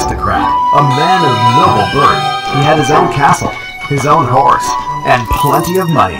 aristocrat, a man of noble birth. He had his own castle, his own horse, and plenty of money.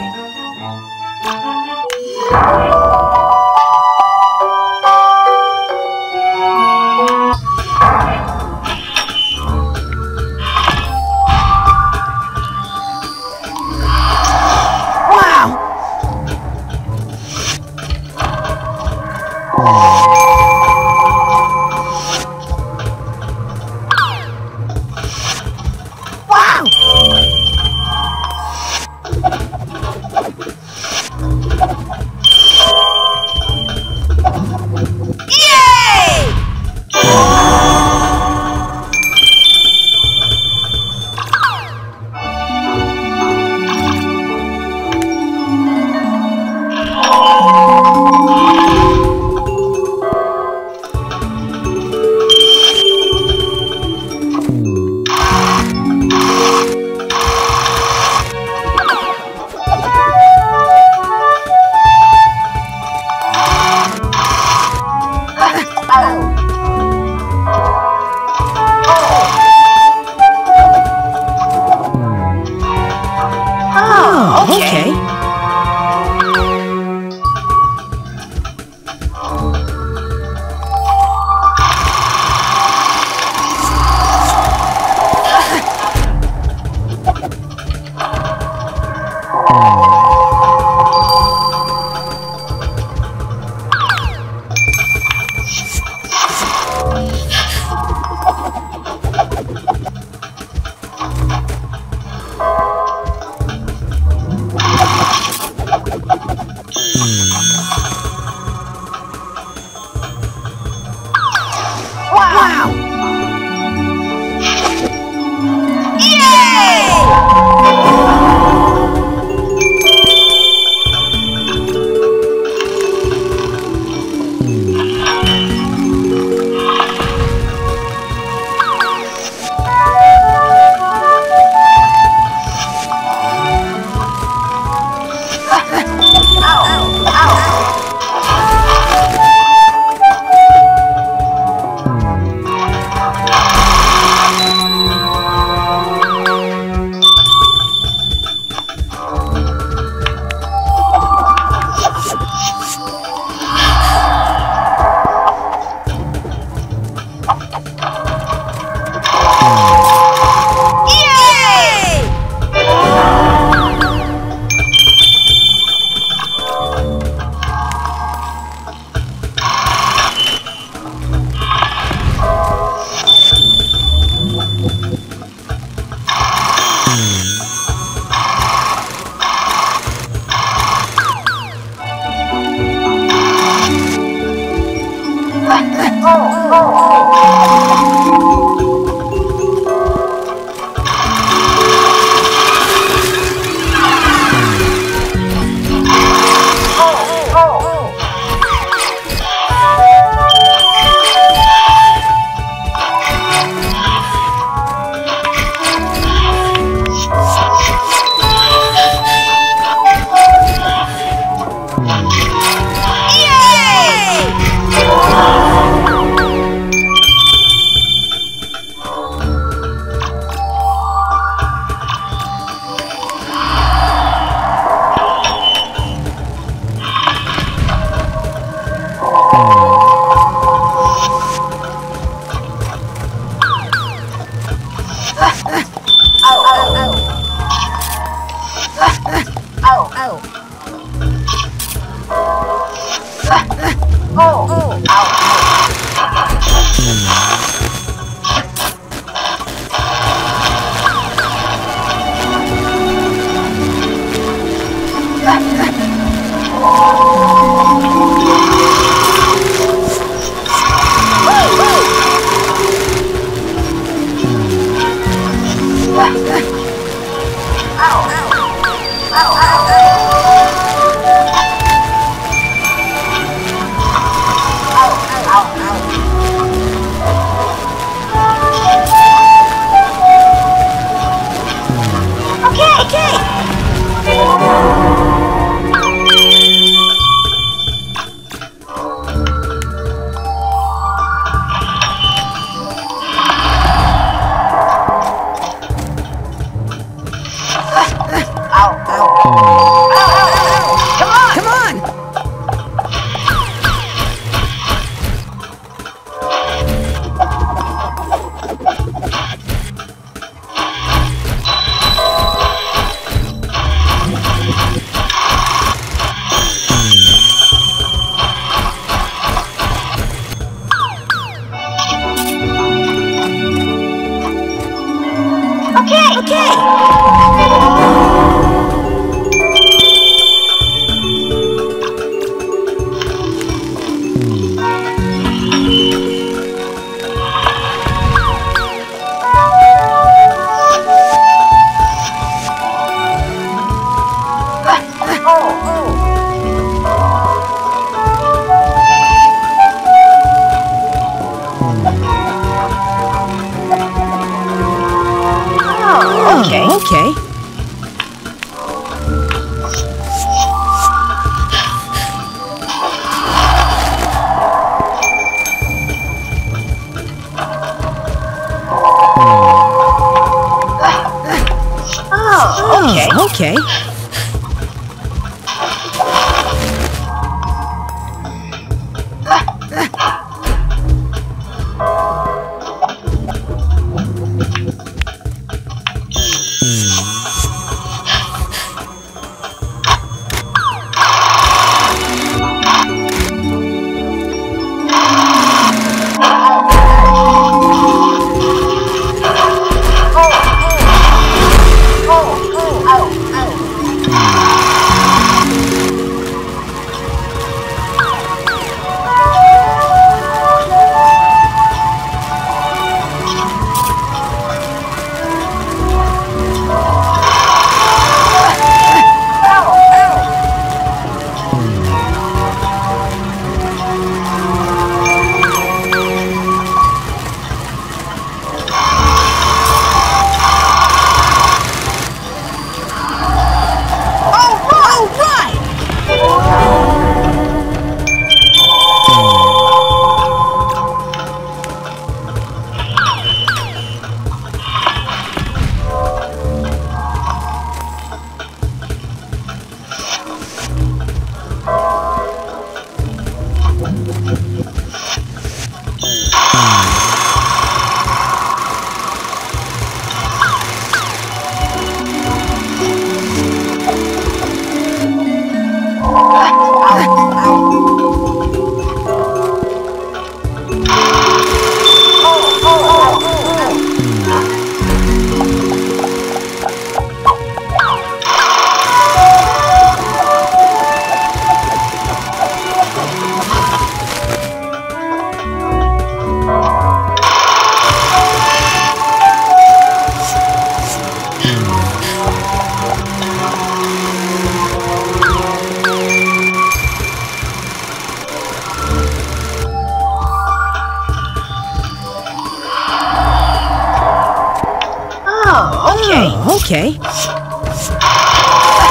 Oh, okay. All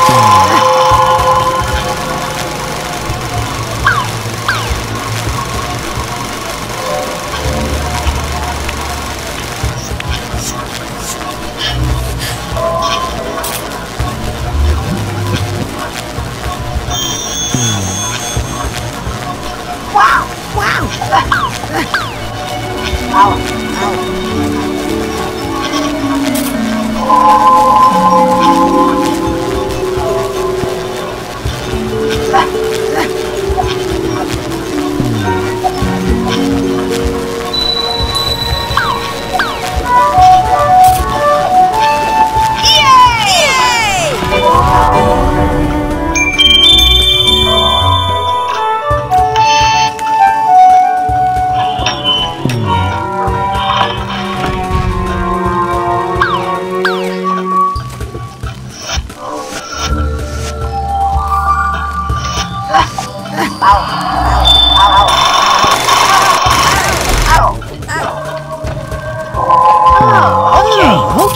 Wow! Wow!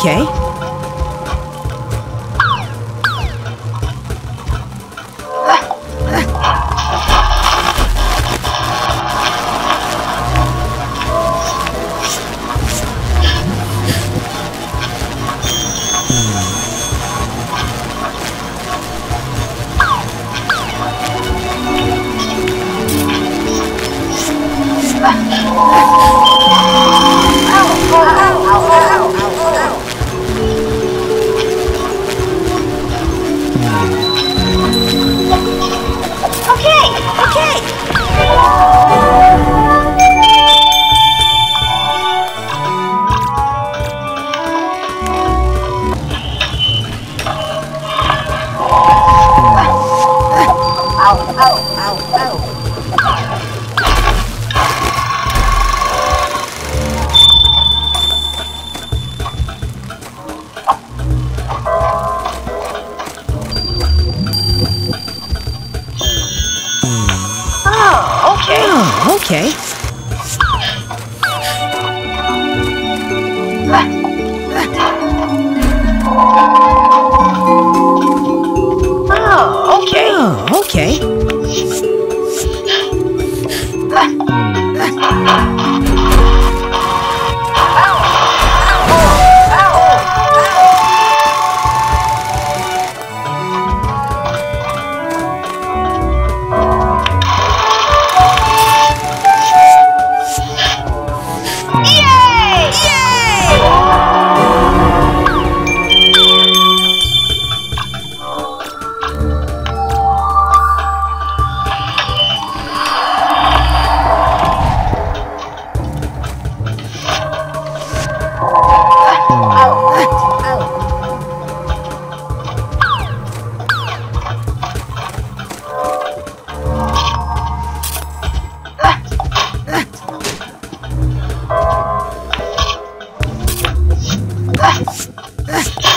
Okay. Okay. Oh, okay. Oh, okay. Ha ha ha!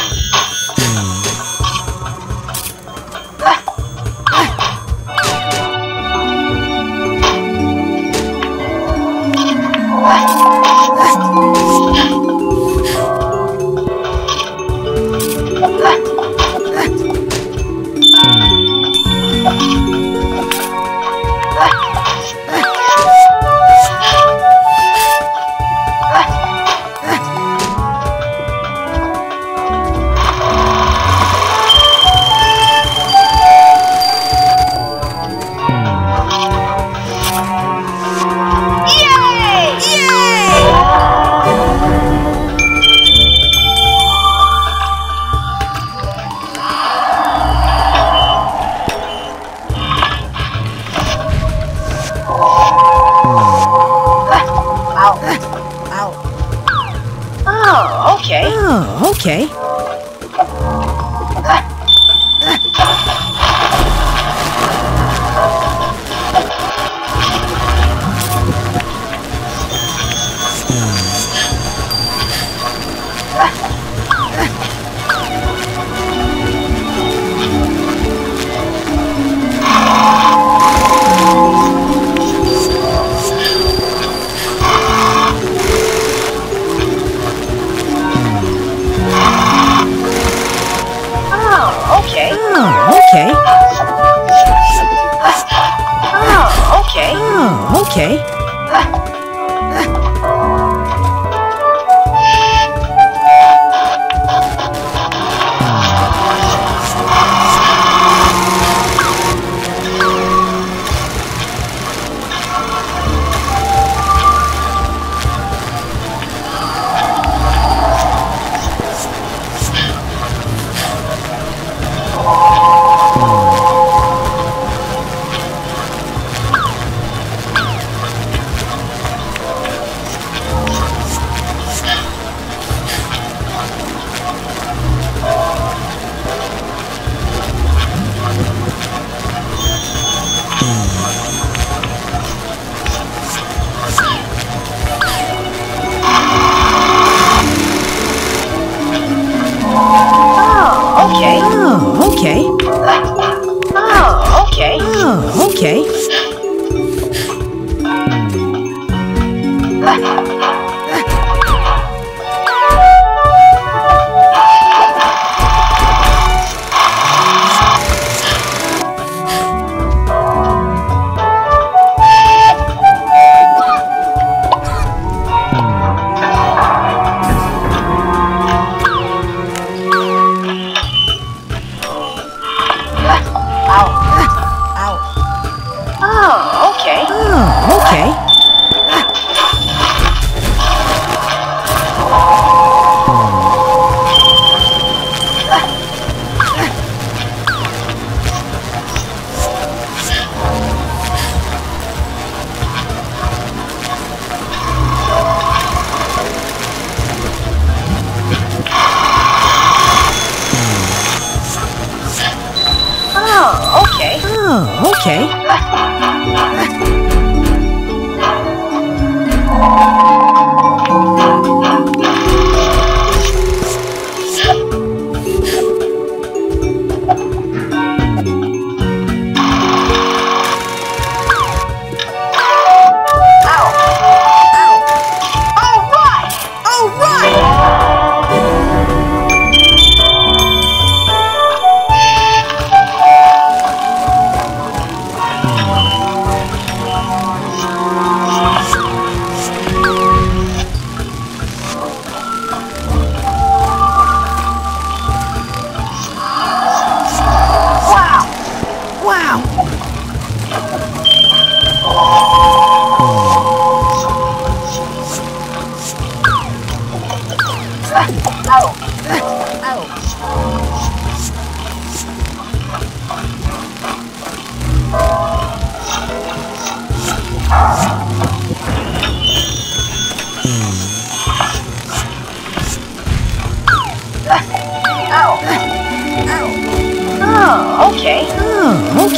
Okay.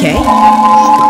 Okay.